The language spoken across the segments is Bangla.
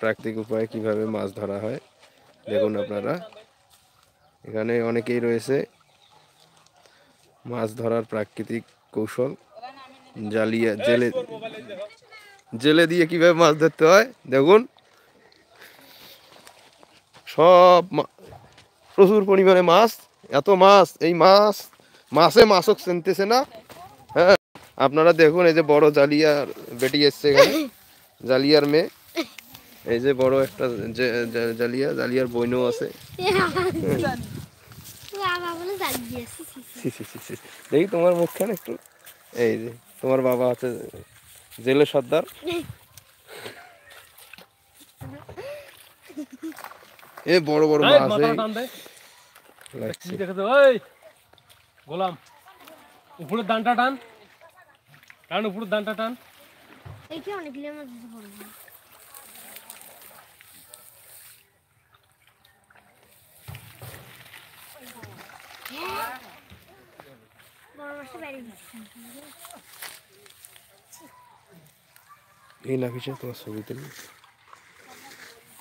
প্রাকৃতিক উপায়ে কীভাবে মাছ ধরা হয়, দেখুন আপনারা। এখানে অনেকেই রয়েছে। মাছ ধরার প্রাকৃতিক কৌশল জালিয়া জেলে জেলে দিয়ে কীভাবে মাছ ধরতে হয়, দেখুন। সব প্রচুর পরিমাণে মাছ, এত মাছ, এই মাছ, মাছে মাছক চিনতেছে না? হ্যাঁ আপনারা দেখুন, এই যে বড় জালিয়ার, বেটি এসছে এখানে, জালিয়ার মেয়ে। এই যে বড় একটা জালিয়া জালিয়ার বইনও আছে। দেখি তোমার মুখখান একটু। এই যে তোমার বাবা আছে জেলে সর্দার। এ বড় বড় মাছ তো, ওই, গোলাম উপরের দানটা টান। টান উপরের দানটা টান। এইটা অনেকগুলো মাছ দিতে পারব বড় মাছটা বেড়ে গেছে এই না কিছু তোমার ছবি তুলি।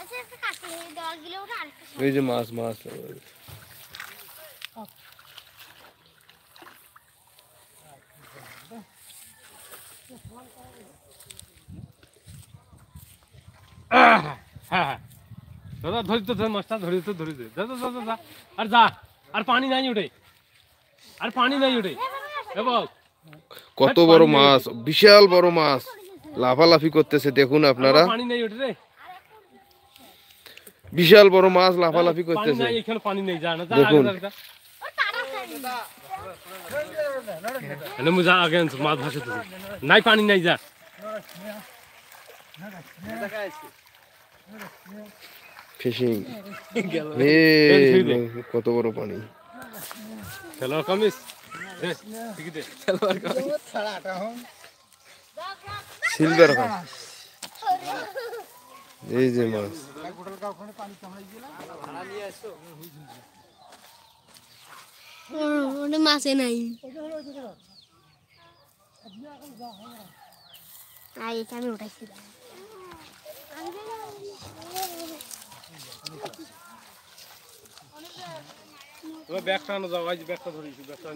আচ্ছা একটা কাটলে দেওয়াল গেলে ওটা আরেকটা এই যে মাছ মাছ। হ্যাঁ হ্যাঁ। দাদা ধরি তো ধর মাছটা ধরি তো ধরি দে। যা যা যা, যা যা। আর যা। আর পানি নাই ওঠে আর পানি নাই এবং কত বড় মাছ বিশাল বড় মাছ। লাফালাফি করতেছে দেখুন আপনারা। পানি নাই রে। বিশাল বড় মাছ লাফালাফি করতেছে। পানি নেই দেখুন। মাছ ভাসে নাই পানি নাই যা। ফিশিং। কত বড় পানি। খেলোয়াড় কামিজ সিলভার কাপ এই যে মাছ। মাছে নাই। আমি উঠাইছি। ব্যাগটা আনো, যাও, আজ ব্যাগটা ধরিস ব্যাগটা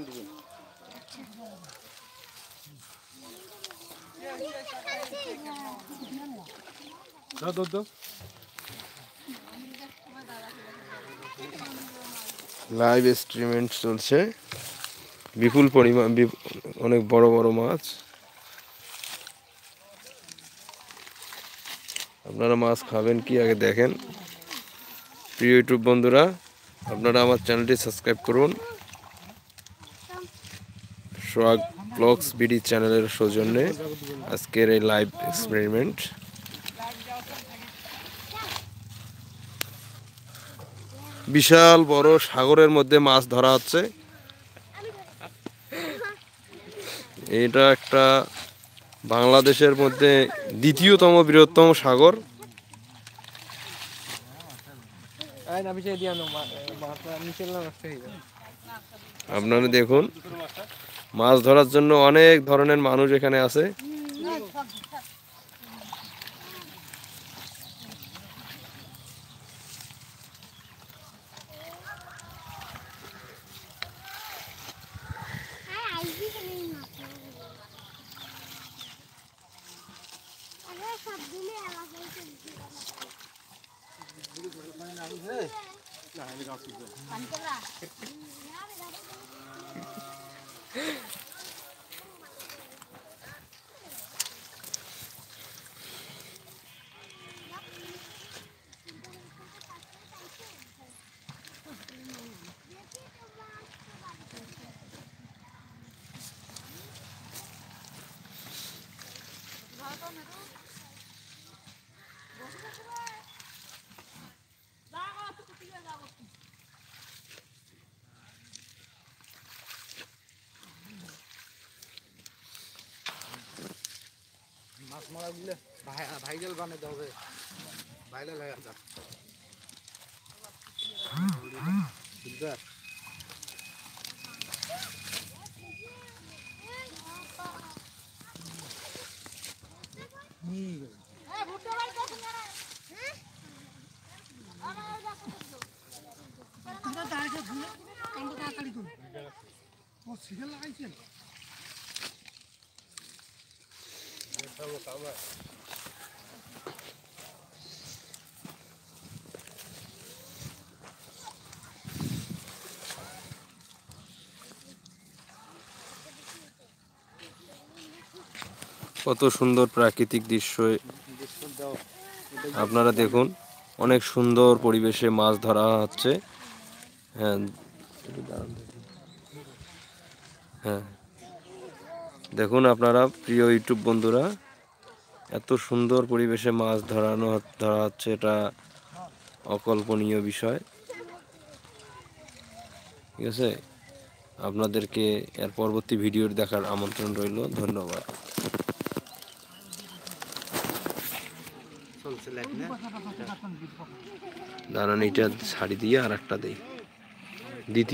লাইভ এক্সপেরিমেন্ট চলছে। বিপুল পরিমাণ অনেক বড় বড় মাছ। আপনারা মাছ খাবেন কি আগে দেখেন। প্রিয় ইউটিউব বন্ধুরা আপনারা আমার চ্যানেলটি সাবস্ক্রাইব করুন। সোহাগ ব্লগস বিডি চ্যানেলের সৌজন্যে আজকের এই লাইভ এক্সপেরিমেন্ট বিশাল বড় সাগরের মধ্যে মাছ ধরা হচ্ছে। এটা একটা বাংলাদেশের মধ্যে দ্বিতীয়তম বৃহত্তম সাগর। আপনারা দেখুন মাছ ধরার জন্য অনেক ধরনের মানুষ এখানে আছে। 那还没到宿舍。反正啊，মারাগুলো ভাই ভাইরাল বানিয়ে দেওয়া হবে। ভাইরাল হয়ে যাবে সুন্দর তাড়াতাড়ি করুন সিরিয়াল লাগাইছেন কত সুন্দর প্রাকৃতিক দৃশ্য আপনারা দেখুন, অনেক সুন্দর পরিবেশে মাছ ধরা হচ্ছে। হ্যাঁ। হ্যাঁ। দেখুন আপনারা, প্রিয় ইউটিউব বন্ধুরা এত সুন্দর পরিবেশে মাছ ধরানো ধরা হচ্ছে, এটা অকল্পনীয় বিষয়। ঠিক আছে? আপনাদেরকে এর পরবর্তী ভিডিওর দেখার আমন্ত্রণ রইল, ধন্যবাদ। দাঁড়ান এটা শাড়ি দিয়ে আর একটা দেই। দ্বিতীয়